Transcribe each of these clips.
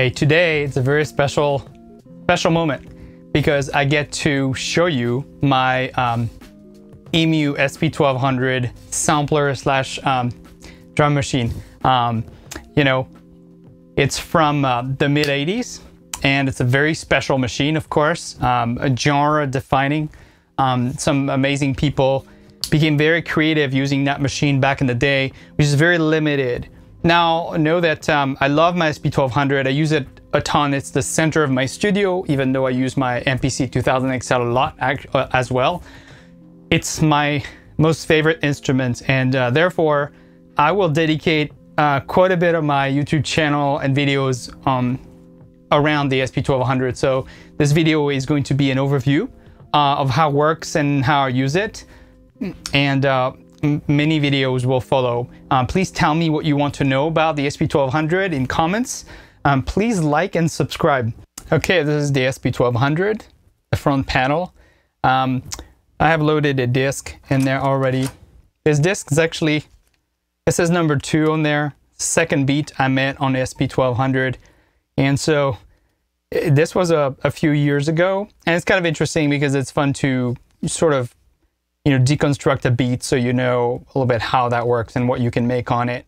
Hey, today it's a very special, special moment because I get to show you my um, EMU SP1200 sampler slash um, drum machine. Um, you know, it's from uh, the mid 80s and it's a very special machine, of course, um, a genre defining. Um, some amazing people became very creative using that machine back in the day, which is very limited. Now, know that um, I love my SP1200. I use it a ton. It's the center of my studio, even though I use my MPC 2000 XL a lot uh, as well. It's my most favorite instrument, and uh, therefore, I will dedicate uh, quite a bit of my YouTube channel and videos um, around the SP1200. So this video is going to be an overview uh, of how it works and how I use it. And uh, many videos will follow. Um, please tell me what you want to know about the SP1200 in comments. Um, please like and subscribe. Okay, this is the SP1200, the front panel. Um, I have loaded a disc in there already. This disc is actually, it says number two on there, second beat I met on the SP1200. And so this was a, a few years ago. And it's kind of interesting because it's fun to sort of you know, deconstruct a beat so you know a little bit how that works and what you can make on it.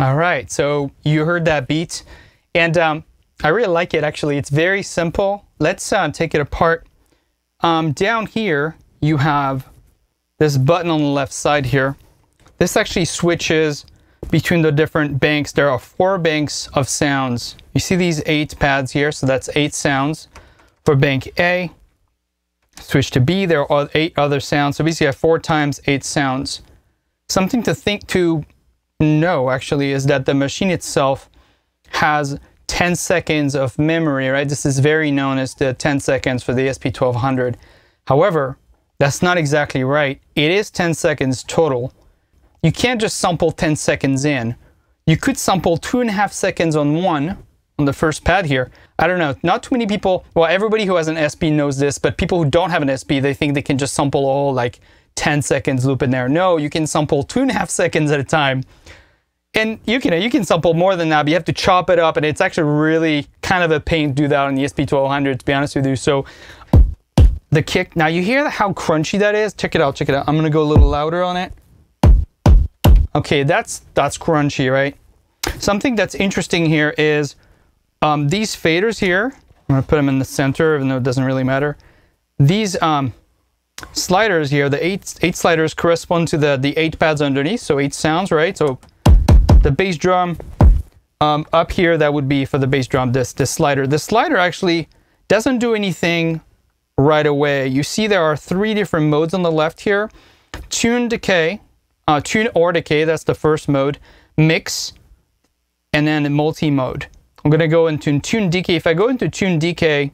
All right, so you heard that beat, and um, I really like it actually. It's very simple. Let's uh, take it apart. Um, down here, you have this button on the left side here. This actually switches between the different banks. There are four banks of sounds. You see these eight pads here, so that's eight sounds. For bank A, switch to B, there are eight other sounds. So basically I have four times eight sounds. Something to think to know actually is that the machine itself has 10 seconds of memory, right? This is very known as the 10 seconds for the SP1200. However, that's not exactly right. It is 10 seconds total. You can't just sample 10 seconds in. You could sample two and a half seconds on one, on the first pad here. I don't know, not too many people, well, everybody who has an SP knows this, but people who don't have an SP, they think they can just sample all like 10 seconds loop in there. No, you can sample two and a half seconds at a time. And you can, you can sample more than that, but you have to chop it up, and it's actually really kind of a pain to do that on the SP1200, to be honest with you. So the kick. Now you hear how crunchy that is? Check it out, check it out. I'm gonna go a little louder on it. Okay, that's, that's crunchy, right? Something that's interesting here is um, these faders here, I'm gonna put them in the center, even though it doesn't really matter. These um, sliders here, the eight, eight sliders correspond to the, the eight pads underneath, so eight sounds, right? So the bass drum um, up here, that would be for the bass drum, this, this slider. The slider actually doesn't do anything right away. You see there are three different modes on the left here. Tune decay, uh, tune or decay, that's the first mode. Mix, and then multi-mode. I'm gonna go into tune decay. If I go into tune decay,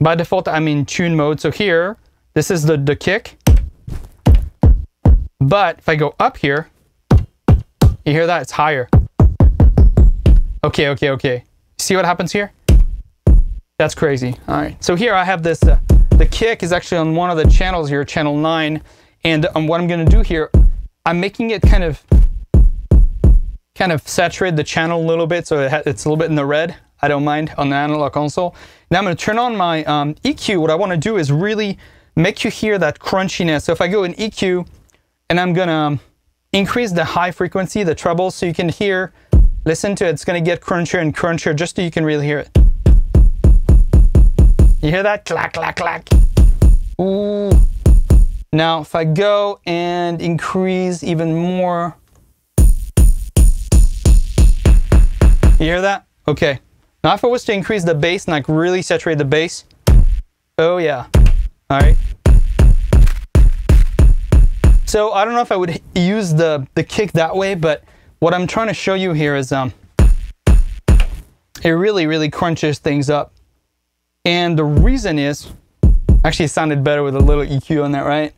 by default I'm in tune mode. So here, this is the, the kick. But if I go up here, you hear that? It's higher. Okay, okay, okay. See what happens here? That's crazy. All right. So here I have this uh, the kick is actually on one of the channels here, channel 9. And um, what I'm going to do here, I'm making it kind of kind of saturate the channel a little bit so it it's a little bit in the red. I don't mind on the analog console. Now I'm going to turn on my um, EQ. What I want to do is really make you hear that crunchiness. So if I go in EQ and I'm going to um, increase the high frequency, the treble, so you can hear, listen to it. It's going to get crunchier and crunchier just so you can really hear it. You hear that? Clack, clack, clack. Ooh. Now, if I go and increase even more. You hear that? Okay. Now, if I was to increase the bass and like really saturate the bass. Oh, yeah. All right. So I don't know if I would use the, the kick that way, but what I'm trying to show you here is um, it really, really crunches things up. And the reason is, actually it sounded better with a little EQ on that, right?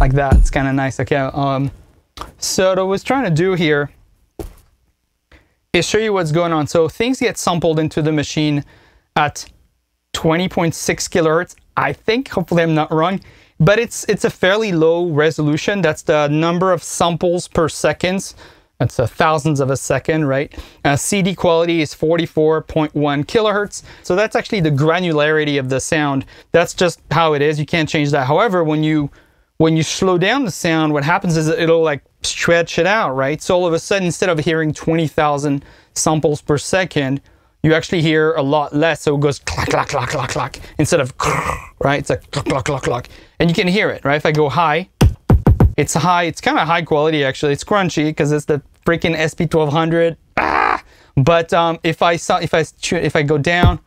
Like that, it's kind of nice. Okay, um, so what I was trying to do here is show you what's going on. So things get sampled into the machine at 20.6 kilohertz. I think, hopefully I'm not wrong, but it's it's a fairly low resolution. That's the number of samples per seconds. That's a thousands of a second, right? Uh, CD quality is 44.1 kilohertz. So that's actually the granularity of the sound. That's just how it is. You can't change that. However, when you when you slow down the sound, what happens is it'll like stretch it out, right? So all of a sudden, instead of hearing 20,000 samples per second, you actually hear a lot less. So it goes clack, clack, clack, clack, clack, instead of, right? It's like clack, clack, clack, clack. And you can hear it, right? If I go high, it's high. It's kind of high quality, actually. It's crunchy because it's the freaking SP1200. Ah! But um, if I saw, if I if I go down,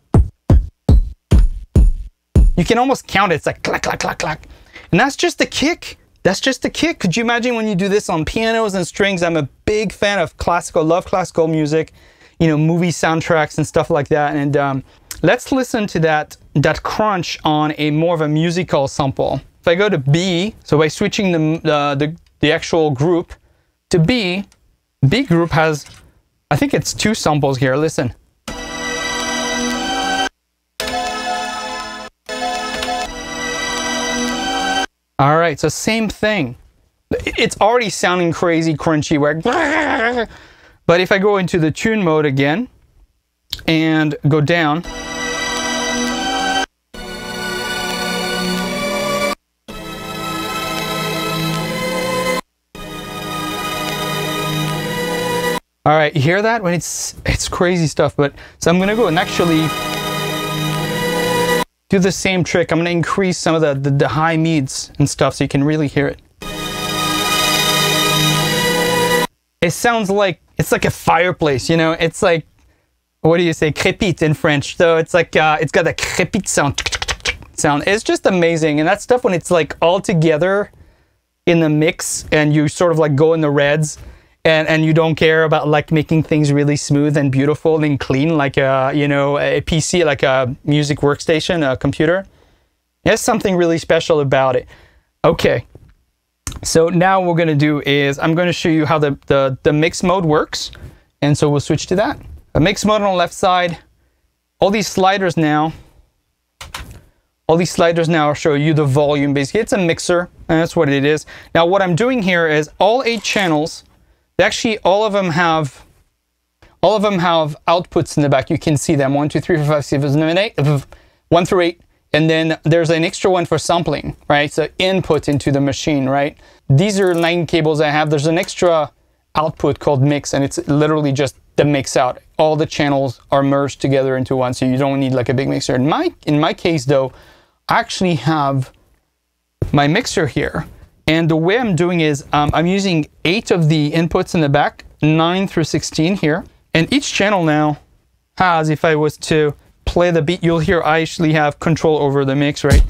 you can almost count it. It's like clack, clack, clack, clack. And that's just the kick. That's just the kick. Could you imagine when you do this on pianos and strings? I'm a big fan of classical, love classical music, you know, movie soundtracks and stuff like that. And um, let's listen to that, that crunch on a more of a musical sample. If I go to B, so by switching the, uh, the, the actual group to B, B group has, I think it's two samples here. Listen. All right, so same thing. It's already sounding crazy, crunchy, where, but if I go into the tune mode again and go down, All right, you hear that? When it's it's crazy stuff. But so I'm gonna go and actually do the same trick. I'm gonna increase some of the, the, the high mids and stuff so you can really hear it. It sounds like, it's like a fireplace, you know? It's like, what do you say, crépite in French. So it's like, uh, it's got a crépite sound. sound. It's just amazing. And that stuff when it's like all together in the mix and you sort of like go in the reds, and and you don't care about like making things really smooth and beautiful and clean like a you know a PC like a music workstation a computer. There's something really special about it. Okay. So now what we're going to do is I'm going to show you how the, the the mix mode works. And so we'll switch to that. A mix mode on the left side all these sliders now all these sliders now show you the volume. Basically it's a mixer and that's what it is. Now what I'm doing here is all eight channels Actually, all of them have all of them have outputs in the back. You can see them one, two, three, four, five, six, seven, eight, one through eight. And then there's an extra one for sampling, right? So input into the machine, right? These are nine cables I have. There's an extra output called mix, and it's literally just the mix out. All the channels are merged together into one, so you don't need like a big mixer. In my in my case though, I actually have my mixer here and the way I'm doing is um, I'm using eight of the inputs in the back, nine through 16 here. And each channel now has, if I was to play the beat, you'll hear I actually have control over the mix, right?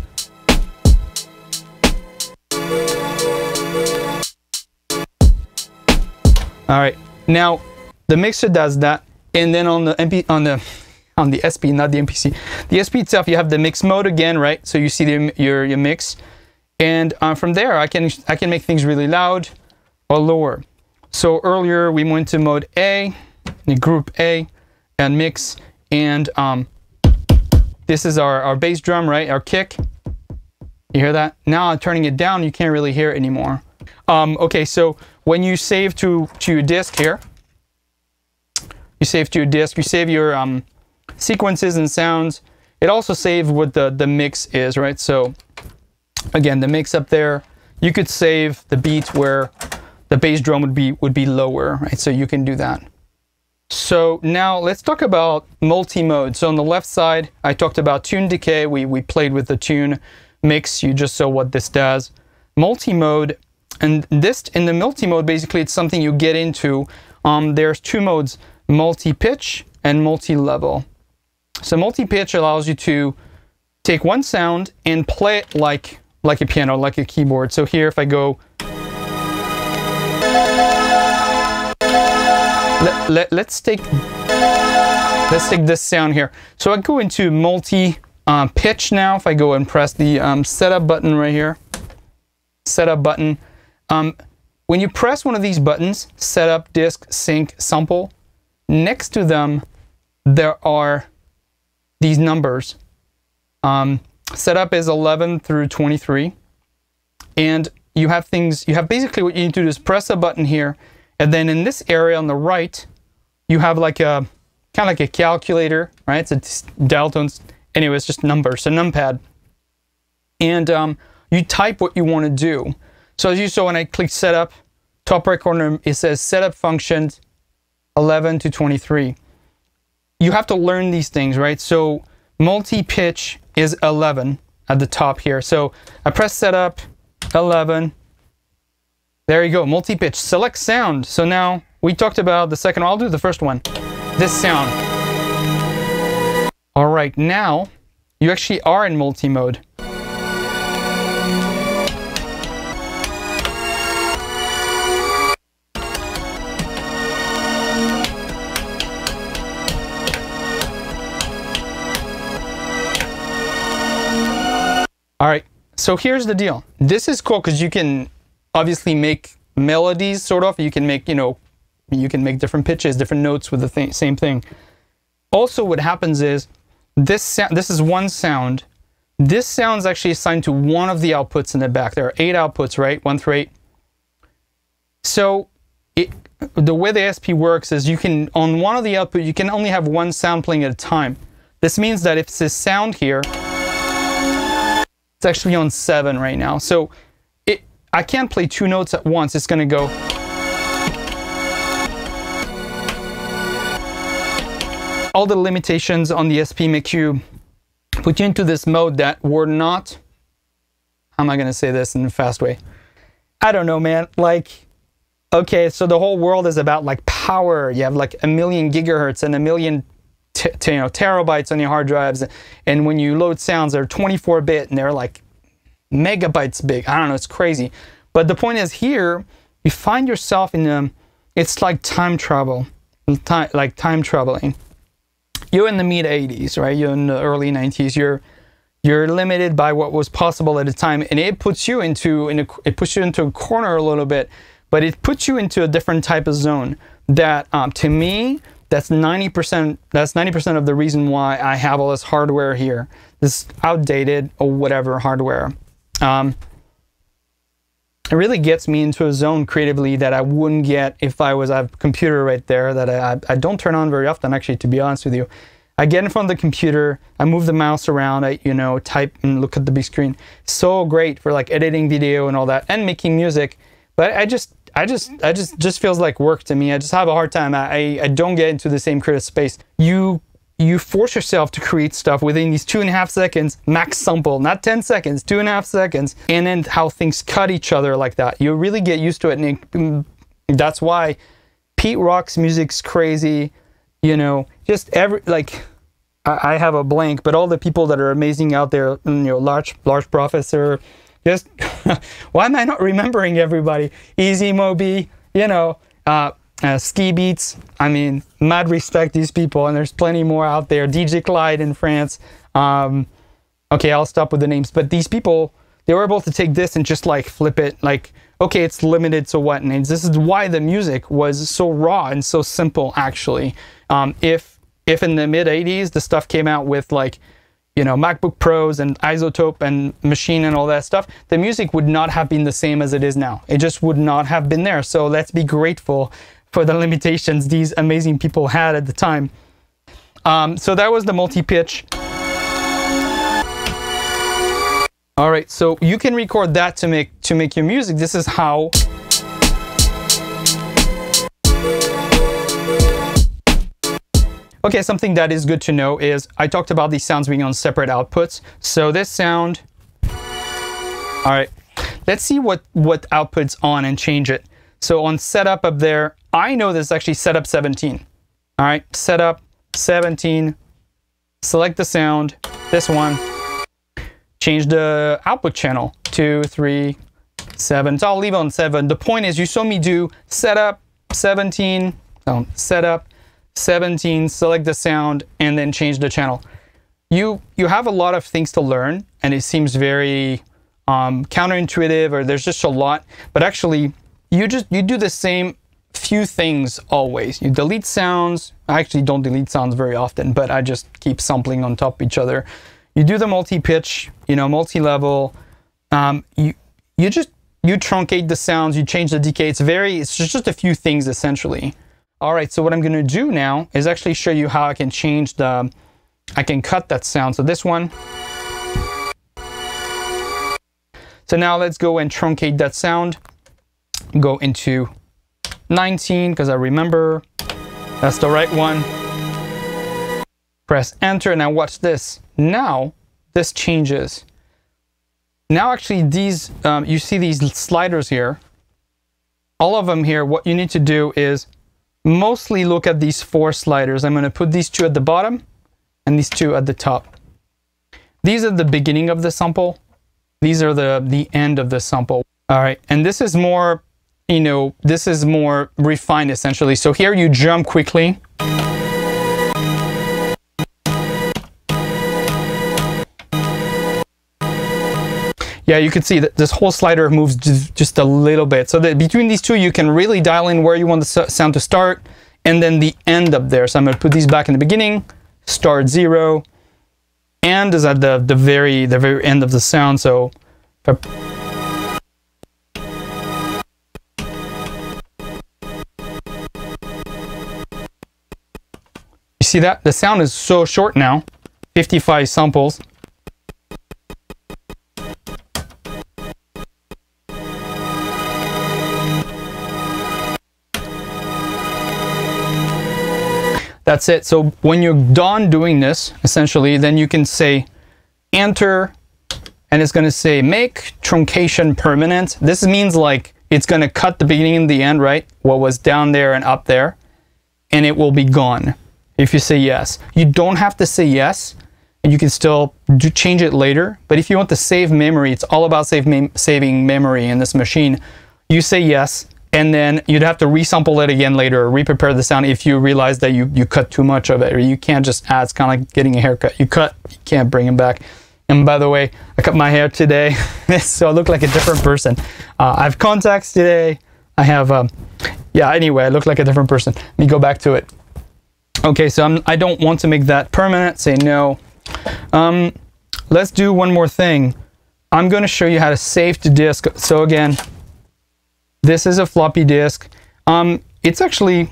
All right, now the mixer does that. And then on the MP, on the on the SP, not the MPC, the SP itself, you have the mix mode again, right? So you see the, your, your mix. And uh, from there, I can, I can make things really loud or lower. So earlier we went to mode A, the group A, and mix, and um, this is our, our bass drum, right? Our kick. You hear that? Now I'm turning it down, you can't really hear it anymore. Um, okay, so when you save to, to your disk here, you save to your disk, you save your um, sequences and sounds. It also saves what the, the mix is, right? So Again, the mix up there, you could save the beat where the bass drum would be would be lower, right? So you can do that. So now let's talk about multi-mode. So on the left side, I talked about tune decay. We, we played with the tune mix. You just saw what this does. Multi-mode, and this in the multi-mode, basically it's something you get into. Um, there's two modes, multi-pitch and multi-level. So multi-pitch allows you to take one sound and play it like like a piano, like a keyboard. So here, if I go, let, let, let's take let's take this sound here. So I go into multi uh, pitch now. If I go and press the um, setup button right here, setup button. Um, when you press one of these buttons, setup, disk, sync, sample, next to them, there are these numbers. Setup is 11 through 23. And you have things, you have basically what you need to do is press a button here. And then in this area on the right, you have like a, kind of like a calculator, right? It's a dial tones. Anyway, it's just numbers, a numpad. And um, you type what you want to do. So as you saw when I click setup, top right corner, it says setup functions 11 to 23. You have to learn these things, right? So multi-pitch is 11 at the top here. So I press setup, 11. There you go, multi-pitch, select sound. So now we talked about the second, I'll do the first one, this sound. All right, now you actually are in multi-mode. All right, so here's the deal. This is cool because you can obviously make melodies, sort of. You can make, you know, you can make different pitches, different notes with the th same thing. Also, what happens is this this is one sound. This sound is actually assigned to one of the outputs in the back. There are eight outputs, right? One through eight. So it, the way the SP works is you can, on one of the output, you can only have one sound playing at a time. This means that if it's a sound here, it's actually on seven right now. So it, I can't play two notes at once. It's to go. All the limitations on the SP make you put you into this mode that we're not. How am I to say this in a fast way? I don't know, man. Like, okay, so the whole world is about like power. You have like a million gigahertz and a million you know terabytes on your hard drives, and when you load sounds, they're 24 bit and they're like megabytes big. I don't know, it's crazy. But the point is here, you find yourself in a, it's like time travel, time, like time traveling. You're in the mid 80s, right? You're in the early 90s. You're you're limited by what was possible at the time, and it puts you into in a, it puts you into a corner a little bit, but it puts you into a different type of zone. That um, to me that's 90%, that's 90% of the reason why I have all this hardware here, this outdated or whatever hardware. Um, it really gets me into a zone creatively that I wouldn't get if I was a computer right there that I, I don't turn on very often, actually, to be honest with you. I get in front of the computer, I move the mouse around, I, you know, type and look at the big screen. So great for like editing video and all that and making music. But I just I just, I just, just feels like work to me. I just have a hard time. I, I don't get into the same creative space. You, you force yourself to create stuff within these two and a half seconds, max sample, not 10 seconds, two and a half seconds, and then how things cut each other like that. You really get used to it. And mm, that's why Pete Rock's music's crazy. You know, just every, like, I, I have a blank, but all the people that are amazing out there, you know, large, large professor, just why am I not remembering everybody? Easy Mo Bee, you know, uh, uh, Ski Beatz. I mean, mad respect these people, and there's plenty more out there. DJ Clyde in France. Um, okay, I'll stop with the names, but these people they were able to take this and just like flip it like okay it's limited to what names this is why the music was so raw and so simple actually um, if if in the mid 80s the stuff came out with like you know, MacBook Pros and iZotope and Maschine and all that stuff, the music would not have been the same as it is now. It just would not have been there. So let's be grateful for the limitations these amazing people had at the time. Um, so that was the multi-pitch. All right, so you can record that to make to make your music. This is how Okay, something that is good to know is I talked about these sounds being on separate outputs. So this sound, all right, let's see what, what output's on and change it. So on setup up there, I know this is actually setup 17. All right, setup 17, select the sound, this one, change the output channel, two, three, seven. So I'll leave on seven. The point is you saw me do setup 17, no, setup 17, select the sound, and then change the channel. You, you have a lot of things to learn, and it seems very um, counterintuitive, or there's just a lot. But actually, you just you do the same few things always. You delete sounds. I actually don't delete sounds very often, but I just keep sampling on top of each other. You do the multi-pitch, you know, multi-level. Um, you you just you truncate the sounds, you change the decay. It's very, it's just a few things essentially. All right, so what I'm gonna do now is actually show you how I can change the, I can cut that sound. So this one. So now let's go and truncate that sound. Go into 19 because I remember that's the right one. Press enter. Now watch this. Now this changes. Now actually these, um, you see these sliders here. All of them here, what you need to do is mostly look at these four sliders. I'm going to put these two at the bottom and these two at the top. These are the beginning of the sample. These are the, the end of the sample. All right, and this is more you know, this is more refined essentially. So here you jump quickly. Yeah, you can see that this whole slider moves just a little bit. So that between these two, you can really dial in where you want the sound to start and then the end up there. So I'm gonna put these back in the beginning, start zero, and is at the, the very the very end of the sound. So I see that? The sound is so short now, 55 samples. That's it. So when you're done doing this, essentially, then you can say enter, and it's going to say make truncation permanent. This means like it's going to cut the beginning and the end, right? What was down there and up there, and it will be gone if you say yes. You don't have to say yes, and you can still do, change it later. But if you want to save memory, it's all about save mem saving memory in this machine. You say yes, and then you'd have to resample it again later or re-prepare the sound if you realize that you, you cut too much of it or you can't just add. It's kind of like getting a haircut. You cut, you can't bring it back. And by the way, I cut my hair today, so I look like a different person. Uh, I have contacts today. I have, um, yeah, anyway, I look like a different person. Let me go back to it. Okay, so I'm, I do not want to make that permanent, say no. Um, let's do one more thing. I'm going to show you how to save to disk. So again, this is a floppy disk. Um, it's actually,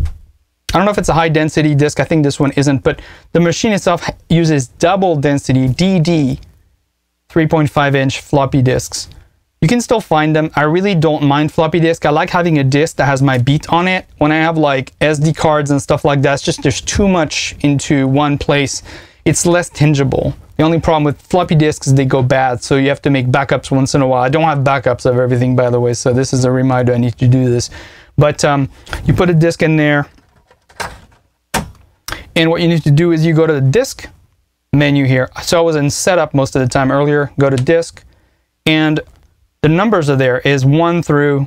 I don't know if it's a high density disk. I think this one isn't, but the machine itself uses double density DD 3.5 inch floppy disks. You can still find them. I really don't mind floppy disk. I like having a disk that has my beat on it. When I have like SD cards and stuff like that, it's just there's too much into one place. It's less tangible. The only problem with floppy disks is they go bad, so you have to make backups once in a while. I don't have backups of everything, by the way, so this is a reminder I need to do this. But um, you put a disk in there, and what you need to do is you go to the disk menu here. So I was in setup most of the time earlier, go to disk, and the numbers are there is 1 through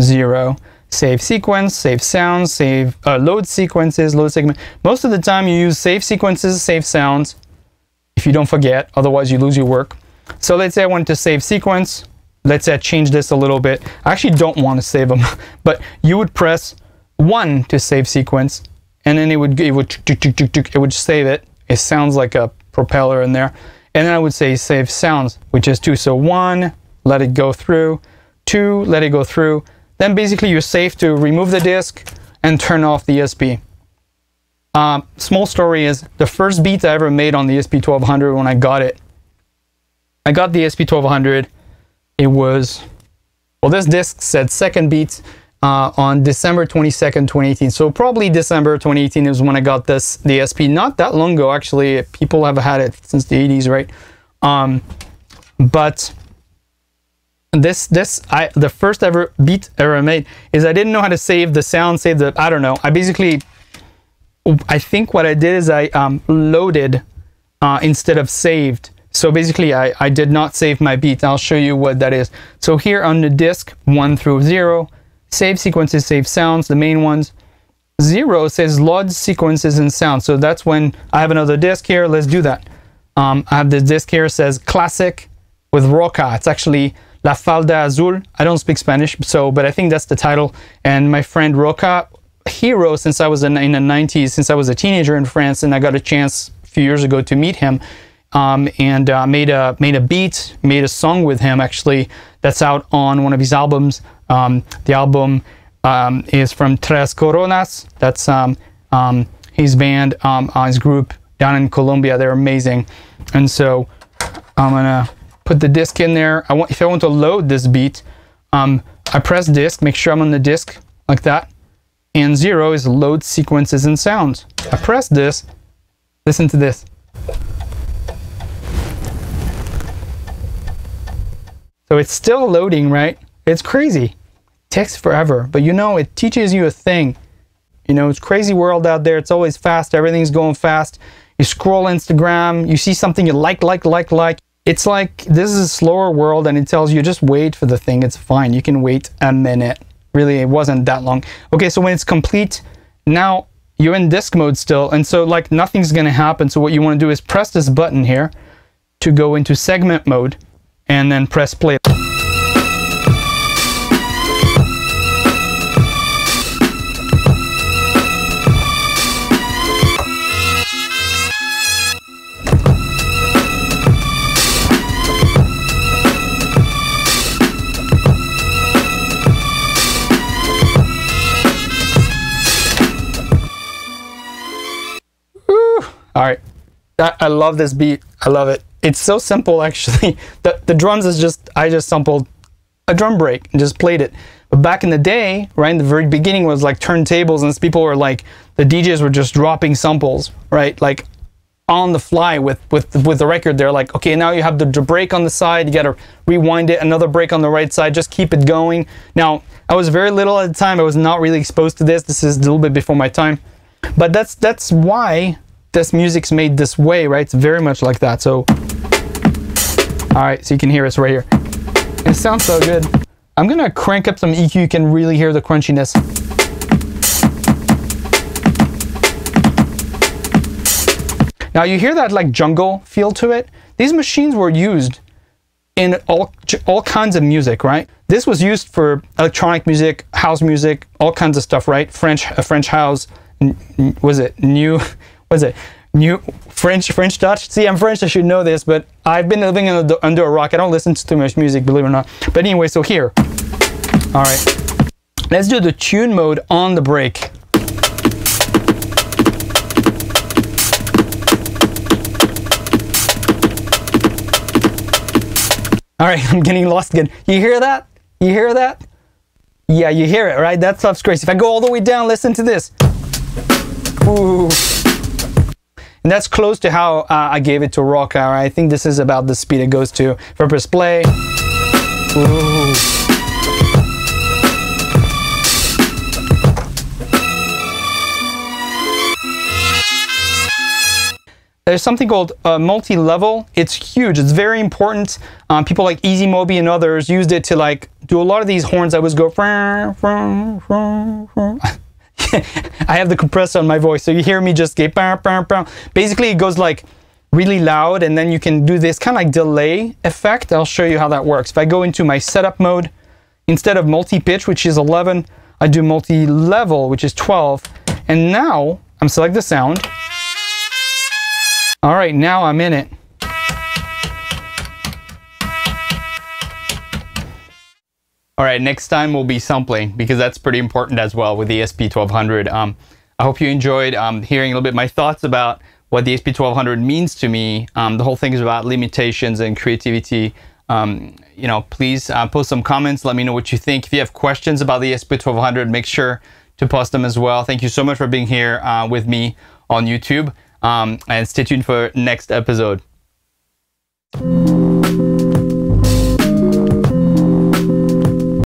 0. Save sequence, save sounds, save uh, load sequences, load segment. Most of the time you use save sequences, save sounds, if you don't forget, otherwise you lose your work. So let's say I wanted to save sequence. Let's say I change this a little bit. I actually don't want to save them, but you would press 1 to save sequence, and then it would, it would, it would save it. It sounds like a propeller in there. And then I would say save sounds, which is 2. So 1, let it go through. Two, let it go through. Then basically you're safe to remove the disk and turn off the SP. Uh, small story is the first beat I ever made on the SP1200 when I got it. I got the SP1200. It was, well, this disc said second beat uh, on December 22nd, 2018. So probably December 2018 is when I got this, the SP. Not that long ago, actually. People have had it since the 80s, right? Um, but this this I the first ever beat ever made is I didn't know how to save the sound, save the I don't know. I basically I think what I did is I um, loaded uh, instead of saved. So basically I, I did not save my beat. I'll show you what that is. So here on the disk, one through zero, save sequences, save sounds, the main ones. Zero says load sequences and sounds. So that's when I have another disk here. Let's do that. Um, I have this disk here says classic with Rocca. It's actually La Falda Azul. I don't speak Spanish, so but I think that's the title. And my friend Rocca, hero since I was in, the 90s, since I was a teenager in France, and I got a chance a few years ago to meet him. Um, and uh, made a made a beat, made a song with him actually. That's out on one of his albums. Um, the album um, is from Tres Coronas. That's um, um, his band, um, uh, his group down in Colombia. They're amazing. And so I'm gonna put the disc in there. I want if I want to load this beat, um, I press disc, make sure I'm on the disc like that. And zero is load sequences and sounds. I press this, listen to this. So it's still loading, right? It's crazy. It takes forever, but you know, it teaches you a thing. You know, it's crazy world out there. It's always fast. Everything's going fast. You scroll Instagram, you see something you like, like, like, like. It's like this is a slower world and it tells you just wait for the thing. It's fine. You can wait a minute. Really, it wasn't that long. Okay, so when it's complete, now you're in disk mode still. And so like nothing's to happen. So what you want to do is press this button here to go into segment mode and then press play. I, love this beat. I love it. It's so simple, actually. The, the drums is just, I just sampled a drum break and just played it. But back in the day, right, in the very beginning was like turntables and people were like, the DJs were just dropping samples, right? Like on the fly with, with, with the record. They're like, okay, now you have the, the break on the side. You got to rewind it, another break on the right side. Just keep it going. Now, I was very little at the time. I was not really exposed to this. This is a little bit before my time. But that's, that's why this music's made this way, right? It's very much like that. So, all right, so you can hear us right here. It sounds so good. I'm gonna crank up some EQ. You can really hear the crunchiness. Now you hear that like jungle feel to it. These machines were used in all all kinds of music, right? This was used for electronic music, house music, all kinds of stuff, right? French uh, French house, was it new what is it? New French, French Touch. See, I'm French. I should know this, but I've been living under, under a rock. I don't listen to too much music, believe it or not. But anyway, so here. All right. Let's do the tune mode on the break. All right, I'm getting lost again. You hear that? You hear that? Yeah, you hear it, right? That stuff's crazy. If I go all the way down, listen to this. Ooh. And that's close to how uh, I gave it to Rocca. I think this is about the speed it goes to. If I press play, ooh. There's something called uh, multi-level. It's huge. It's very important. Um, people like Easy Mo Bee and others used it to like do a lot of these horns. I was go. I have the compressor on my voice, so you hear me just get. Basically, it goes like really loud, and then you can do this kind of like delay effect. I'll show you how that works. If I go into my setup mode, instead of multi-pitch, which is 11, I do multi-level, which is 12. And now, I'm select the sound. All right, now I'm in it. All right, next time we'll be sampling because that's pretty important as well with the SP1200. Um, I hope you enjoyed um, hearing a little bit my thoughts about what the SP1200 means to me. Um, the whole thing is about limitations and creativity. Um, you know, please uh, post some comments. Let me know what you think. If you have questions about the SP1200, make sure to post them as well. Thank you so much for being here uh, with me on YouTube. Um, and stay tuned for next episode.